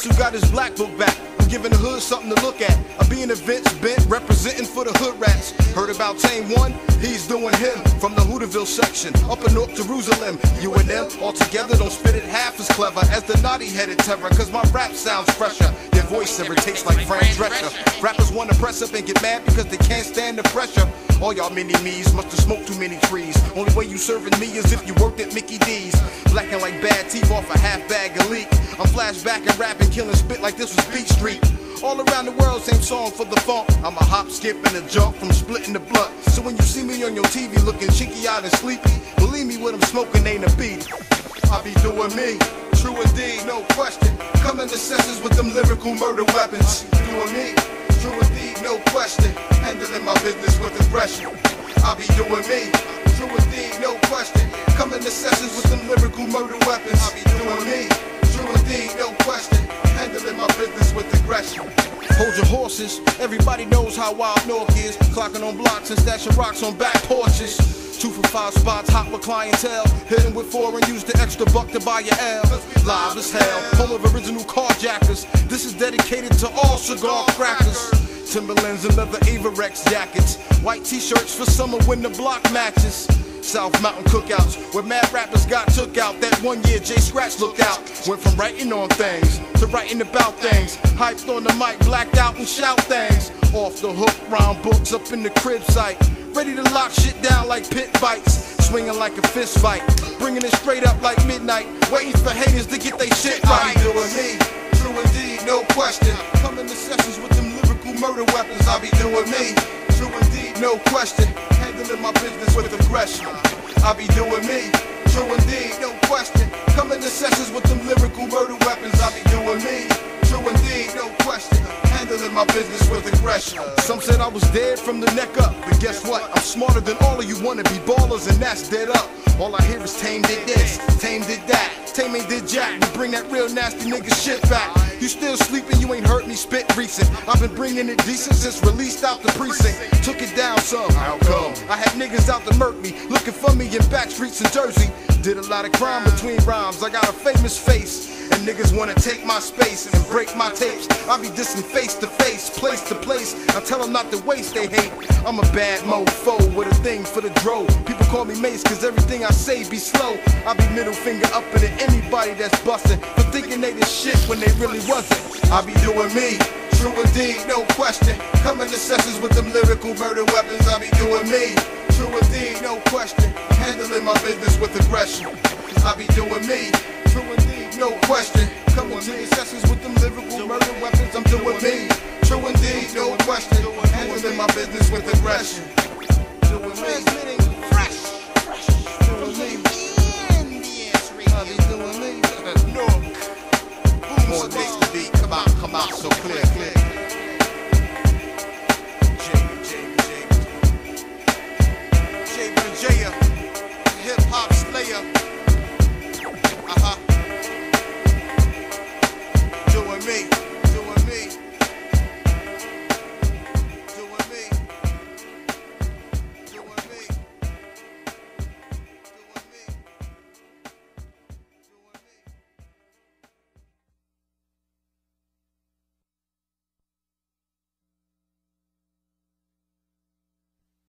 guess who got his black book back? I'm giving the hood something to look at. I be in events bent, representing for the hood rats. Heard about Tame One? He's doing him from the Hooterville section, up in North Jerusalem. You and them all together don't spit it half as clever as the naughty headed terror, cause my rap sounds fresher. Your voice ever irritates like Fran Drescher. Rappers wanna press up and get mad because they can't stand the pressure. All y'all mini me's must have smoked too many trees. Only way you serving me is if you worked at Mickey D's. Blacking like bad teeth off a half bag of leak. I'm flashbacking, rapping, killing spit like this was Beat Street. All around the world, same song for the funk. I'm a hop, skip, and a jump from splitting the blunt. So when you see me on your TV looking cheeky eyed and sleepy, believe me, what I'm smoking ain't a beat. I be doing me, true indeed, no question. Coming to senses with them lyrical murder weapons. Doing me, true indeed, no question. Handling my business with aggression. I be doing me, true indeed, no question. Coming to sessions with them lyrical murder weapons. I be doing me, true indeed, no question. Handling my business with aggression. Hold your horses, everybody knows how Wild North is. Clocking on blocks and stashing rocks on back porches. Two for five spots, hot with clientele. Hitting with four and use the extra buck to buy your L. Live as hell, home of original carjackers. This is dedicated to all cigar crackers. Timberlands and leather Avirex jackets. White t-shirts for summer when the block matches. South Mountain cookouts where mad rappers got took out. That one year Jay Scratch looked out. Went from writing on things to writing about things. Hyped on the mic, blacked out and shout things. Off the hook, round books up in the crib site. Ready to lock shit down like pit bites. Swinging like a fist fight. Bringing it straight up like midnight. Waiting for haters to get their shit right. Doing me, true indeed, no question. Murder weapons. I be doing me, true indeed, no question. Handling my business with aggression. I be doing me, true indeed, no question. Coming to sessions with them lyrical murder weapons. I be doing me, true indeed, no question. Handling my business with aggression. Some said I was dead from the neck up, but guess what? I'm smarter than all of you wanna be ballers, and that's dead up. All I hear is Tame did this, Tame did that, Tame ain't did jack. We bring that real nasty nigga shit back. You still sleeping, you ain't heard me spit recent. I've been bringing it decent since released out the precinct. Took it down some. How come? I had niggas out to murk me, looking for me in back streets in Jersey. Did a lot of crime between rhymes. I got a famous face. And niggas wanna take my space and break my tapes. I be dissing face to face, place to place. I tell them not to waste they hate. I'm a bad mofo with a thing for the dro. People call me Mace cause everything I say be slow. I be middle finger up to anybody that's bustin' for thinking they the shit when they really wasn't. I be doing me. True indeed, no question. Coming to sessions with them lyrical murder weapons. I be doing me. True indeed, no question. Handling my business with aggression. I be doing me. True indeed, no question. Coming to the sessions with them lyrical murder weapons. I'm doing me. True indeed, no question. Handling my business with aggression. Me.